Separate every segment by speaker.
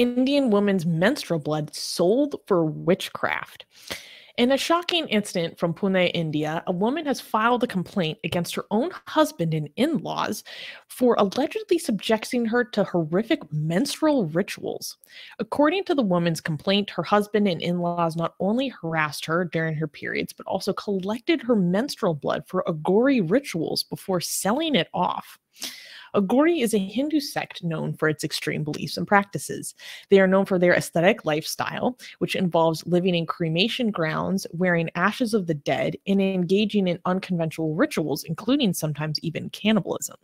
Speaker 1: Indian woman's menstrual blood sold for witchcraft. In a shocking incident from Pune, India, a woman has filed a complaint against her own husband and in laws for allegedly subjecting her to horrific menstrual rituals. According to the woman's complaint, her husband and in laws not only harassed her during her periods, but also collected her menstrual blood for Aghori rituals before selling it off. Aghori is a Hindu sect known for its extreme beliefs and practices. They are known for their aesthetic lifestyle, which involves living in cremation grounds, wearing ashes of the dead, and engaging in unconventional rituals, including sometimes even cannibalism.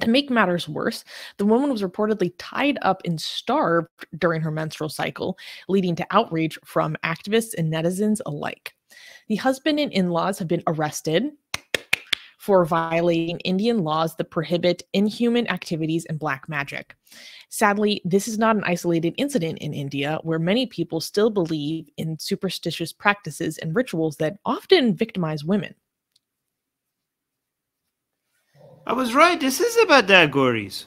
Speaker 1: To make matters worse, the woman was reportedly tied up and starved during her menstrual cycle, leading to outrage from activists and netizens alike. The husband and in laws have been arrested, for violating Indian laws that prohibit inhuman activities and black magic. Sadly, this is not an isolated incident in India, where many people still believe in superstitious practices and rituals that often victimize women.
Speaker 2: I was right. This is about the Aghoris.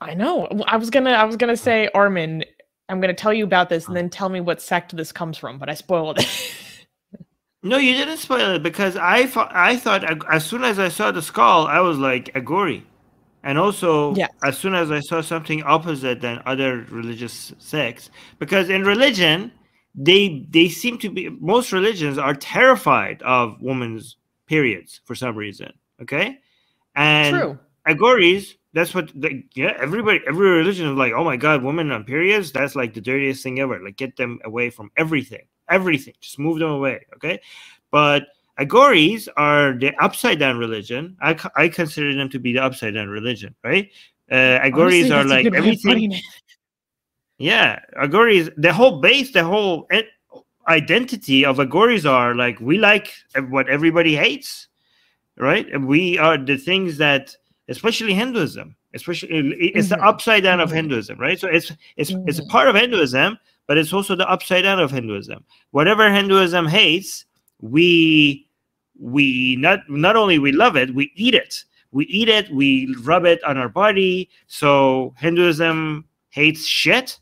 Speaker 1: I know. I was gonna. I was gonna say, Armin. I'm gonna tell you about this, and then tell me what sect this comes from. But I spoiled it.
Speaker 2: No, you didn't spoil it because I thought I thought as soon as I saw the skull, I was like Aghori, and also yeah. as soon as I saw something opposite than other religious sects, because in religion, they they seem to be most religions are terrified of women's periods for some reason. Okay, and True. Aghoris, that's what the, yeah everybody every religion is like. Oh my god, women on periods, that's like the dirtiest thing ever. Like get them away from everything everything. Just move them away. Okay. But Aghoris are the upside down religion. I, I consider them to be the upside down religion, right? Uh, Aghoris are like everything. Yeah, Aghoris, the whole base, the whole identity of Aghoris are like we like what everybody hates, right? We are the things that, especially Hinduism, especially it's mm-hmm. the upside down of mm-hmm. Hinduism, right? So it's it's mm-hmm. it's a part of Hinduism, but it's also the upside down of Hinduism. Whatever Hinduism hates, we we not not only we love it, we eat it. We eat it, we rub it on our body. So Hinduism hates shit.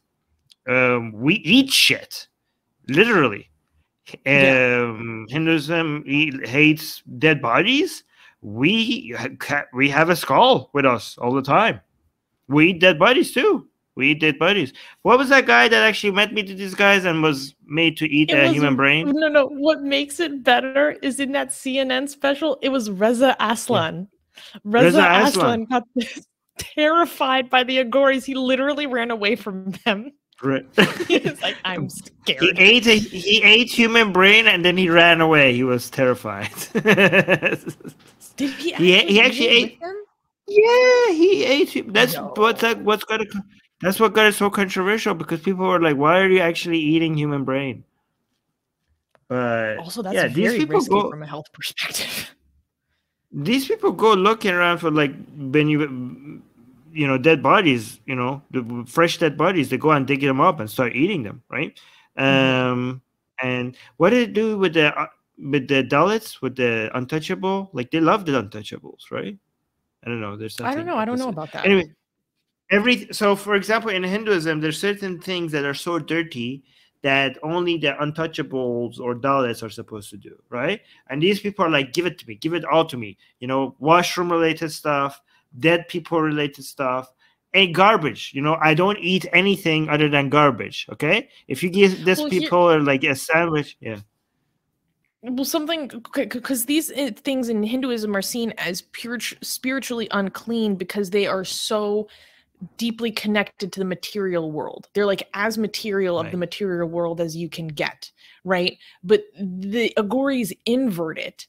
Speaker 2: Um, we eat shit, literally. Um, yeah. Hinduism hates dead bodies. We we have a skull with us all the time. We eat dead bodies too. We did buddies. What was that guy that actually met me to these guys and was made to eat it a was, human brain?
Speaker 1: No, no. What makes it better is in that CNN special, it was Reza Aslan. Yeah. Reza, Reza Aslan. Aslan got terrified by the Aghoris. He literally ran away from them.
Speaker 2: Right.
Speaker 1: He's like, I'm scared.
Speaker 2: He ate a, he ate human brain and then he ran away. He was terrified.
Speaker 1: Did he? Actually he, he actually ate.
Speaker 2: Yeah, he ate. That's what's that. What's gonna that's what got it so controversial because people were like, "Why are you actually eating human brain?" But
Speaker 1: also, that's yeah, these people go from a health perspective.
Speaker 2: These people go looking around for like when you, you know, dead bodies. You know, the fresh dead bodies. They go and dig them up and start eating them, right? Mm-hmm. Um, and what did it do with the uh, with the Dalits, with the untouchable? Like they love the untouchables, right? I don't know. There's
Speaker 1: I don't know. I don't know about that.
Speaker 2: Anyway, every so for example in hinduism there's certain things that are so dirty that only the untouchables or dalits are supposed to do right? And these people are like give it to me give it all to me you know washroom related stuff dead people related stuff and garbage you know? I don't eat anything other than garbage okay? If you give this well, people here, like a sandwich yeah.
Speaker 1: Well something because these eh, things in hinduism are seen as pure spiritually unclean because they are so deeply connected to the material world. They're like as material right. of the material world as you can get, right? But the Aghoris invert it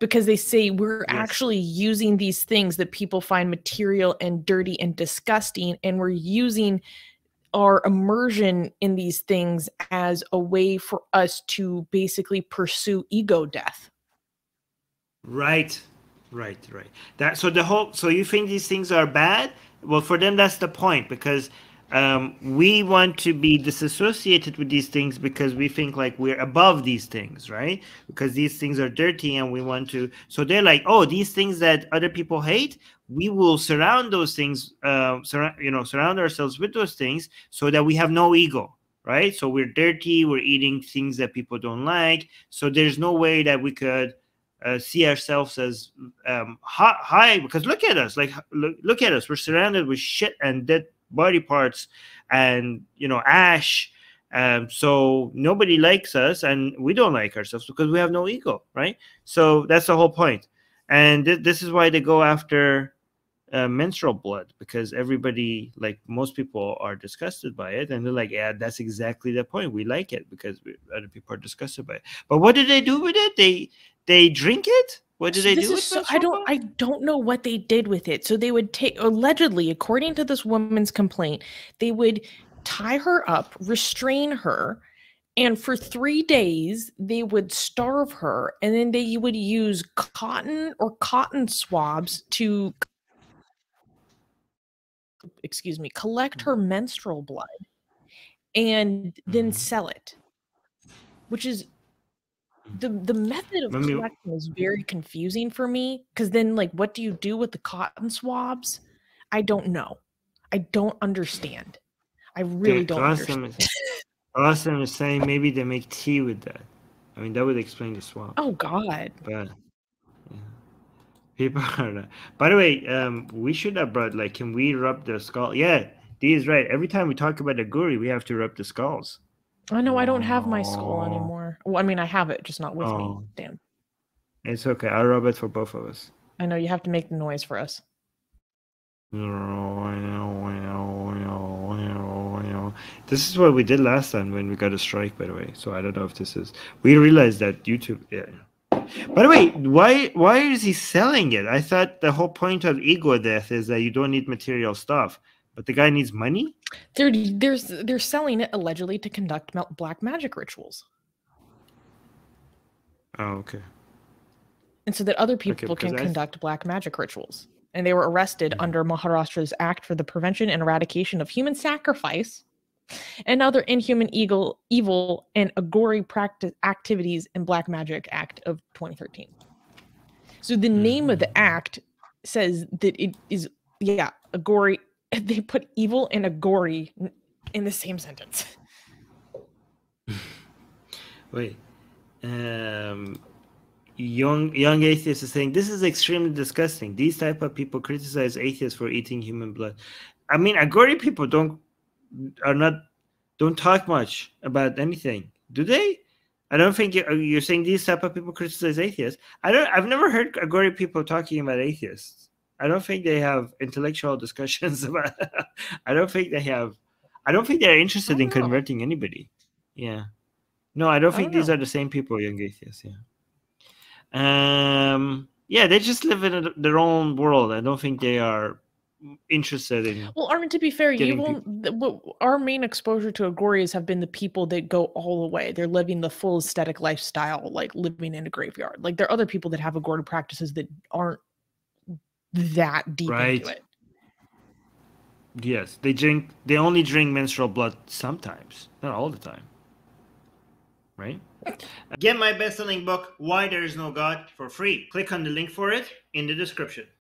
Speaker 1: because they say we're yes. actually using these things that people find material and dirty and disgusting, and we're using our immersion in these things as a way for us to basically pursue ego death.
Speaker 2: Right. Right, right. That so the whole so you think these things are bad? Well, for them that's the point because um, we want to be disassociated with these things because we think like we're above these things, right? Because these things are dirty and we want to. So they're like, oh, these things that other people hate, we will surround those things, uh, sur- you know, surround ourselves with those things so that we have no ego, right? So we're dirty, we're eating things that people don't like. So there's no way that we could uh, see ourselves as um, high because look at us, like look, look at us, we're surrounded with shit and dead body parts and you know ash. Um, so nobody likes us, and we don't like ourselves because we have no ego, right? So that's the whole. And th- this is why they go after uh, menstrual blood because everybody, like most people, are disgusted by it, and they're like, "Yeah, that's exactly the point. We like it because we, other people are disgusted by it." But what do they do with it? They they drink it. What did they do?
Speaker 1: So, I don't. I don't know what they did with it. So they would take allegedly, according to this woman's complaint, they would tie her up, restrain her, and for three days they would starve her, and then they would use cotton or cotton swabs to excuse me, collect her mm-hmm. menstrual blood and then mm-hmm. sell it, which is the the method of collection is very confusing for me because then like what do you do with the cotton swabs? I don't know. I don't understand. I really don't awesome understand.
Speaker 2: Is, awesome is saying maybe they make tea with that. I mean that would explain the swab.
Speaker 1: Oh God.
Speaker 2: But People are. By the way, um, we should have brought like, can we rub the skull? Yeah, Dee is right. Every time we talk about Aghori, we have to rub the skulls.
Speaker 1: I know I don't have my skull anymore. Well, I mean, I have it, just not with oh. me. Damn.
Speaker 2: It's okay. I'll rub it for both of us.
Speaker 1: I know you have to make the noise for us.
Speaker 2: This is what we did last time when we got a strike, by the way. So I don't know if this is. We realized that YouTube. Yeah. By the way, why why is he selling it? I thought the whole point of ego death is that you don't need material stuff, but the guy needs money.
Speaker 1: They're there's they're selling it allegedly to conduct black magic rituals.
Speaker 2: Oh, okay.
Speaker 1: And so that other people okay, can conduct black magic rituals. And they were arrested under Maharashtra's Act for the Prevention and Eradication of Human Sacrifice and other inhuman evil, evil and Aghori practice activities in Black Magic Act of 2013. So the name of the mm. act says that it is yeah, Aghori. They put evil and Aghori in the same sentence.
Speaker 2: Wait, um, young young atheist is saying this is extremely disgusting. These type of people criticize atheists for eating human blood. I mean, Aghori people don't are not don't talk much about anything, do they? I don't think you're, you're saying these type of people criticize atheists. I don't. I've never heard Aghori people talking about atheists. I don't think they have intellectual discussions about. I don't think they have. I don't think they're interested in know. converting anybody. Yeah. No, I don't think I don't these know. are the same people, young atheists. Yeah. Um. Yeah, they just live in a, their own world. I don't think they are interested in.
Speaker 1: Well, I mean, to be fair, you won't. our main exposure to Aghoris have been the people that go all the way. They're living the full aesthetic lifestyle, like living in a graveyard. Like there are other people that have Aghori practices that aren't that deep right. into it.
Speaker 2: Yes, they drink. They only drink menstrual blood sometimes, not all the time. Right. Get my best-selling book, Why There Is No God, for free. Click on the link for it in the description.